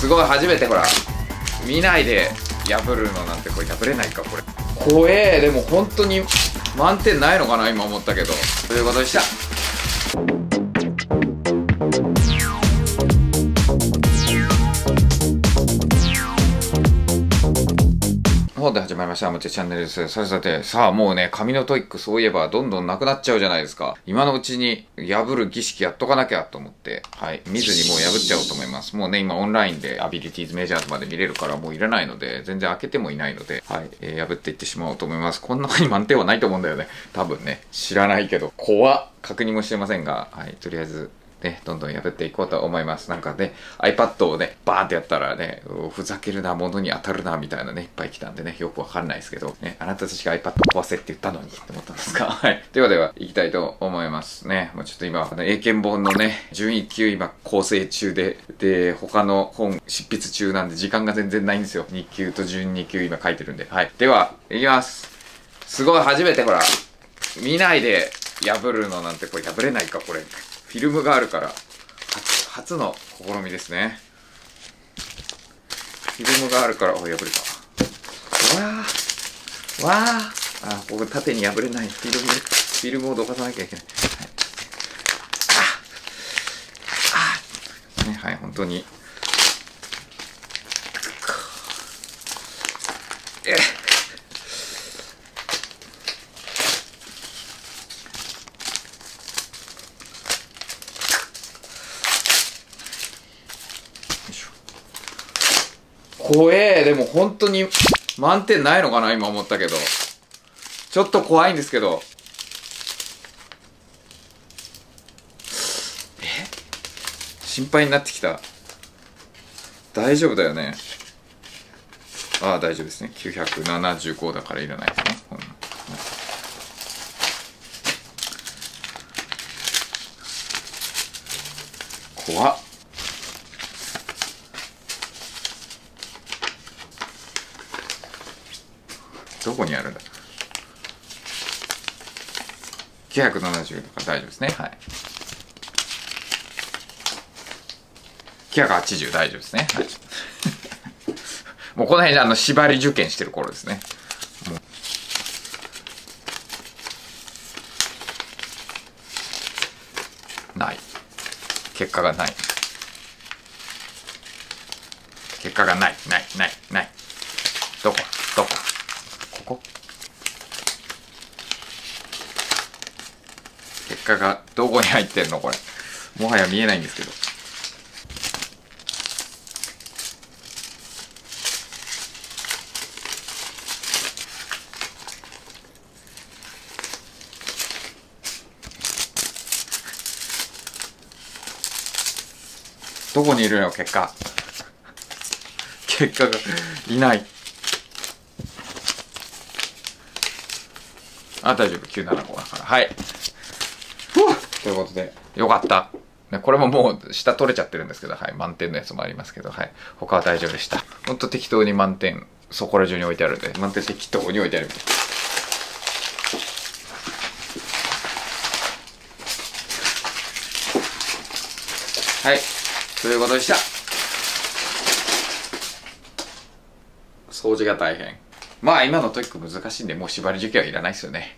すごい初めてほら見ないで破るのなんてこれ破れないかこれ。怖えでも本当に満点ないのかな今思ったけど。ということでした。ほんで始まりました。アマチュアチャンネルです。さてさて、さあもうね、紙の TOEIC そういえばどんどんなくなっちゃうじゃないですか。今のうちに破る儀式やっとかなきゃと思って、はい。見ずにもう破っちゃおうと思います。もうね、今オンラインで Abilities Measured まで見れるからもういらないので、全然開けてもいないので、はい。えー破っていってしまおうと思います。こんなに満点はないと思うんだよね。多分ね。知らないけど。怖っ。確認もしてませんが、はい。とりあえず、ね、どんどん破っていこうと思います。なんかね、iPad をね、バーンってやったらね、ふざけるな、物に当たるな、みたいなね、いっぱい来たんでね、よくわかんないですけど、ね、あなたたちが iPad 壊せって言ったのにって思ったんですか？はい。ではでは、行きたいと思いますね。もうちょっと今、あの英検本のね、準1級今構成中で、で、他の本執筆中なんで時間が全然ないんですよ。2級と準2級今書いてるんで。はい。では、いきます。すごい初めてほら、見ないで破るのなんてこれ破れないかこれ。フィルムがあるから、初の試みですね。フィルムがあるから、お、破れた。わー。わー。あ、ここ縦に破れないフィルム、フィルムをどかさなきゃいけない。はい、ああね、はい、本当に。え怖え。でも本当に満点ないのかな今思ったけど。ちょっと怖いんですけど。え？心配になってきた。大丈夫だよね。ああ大丈夫ですね。975だからいらないですね、うん。怖っ。どこにあるんだ？970とか大丈夫ですね。はい。980大丈夫ですね。はい。もうこの辺であの縛り受験してる頃ですね。ない。結果がない。結果がない。ない。ない。ない。どこ？どこ。結果がどこに入ってんのこれ。もはや見えないんですけど。どこにいるの結果。結果がいない。あ、大丈夫。975だから。はい。ということで、よかった。ね、これももう下取れちゃってるんですけど、はい。満点のやつもありますけど、はい。他は大丈夫でした。ほんと適当に満点、そこら中に置いてあるんで、満点適当に置いてあるんで。はい。ということでした。掃除が大変。まあ今のトイック難しいんで、もう縛り受験はいらないですよね。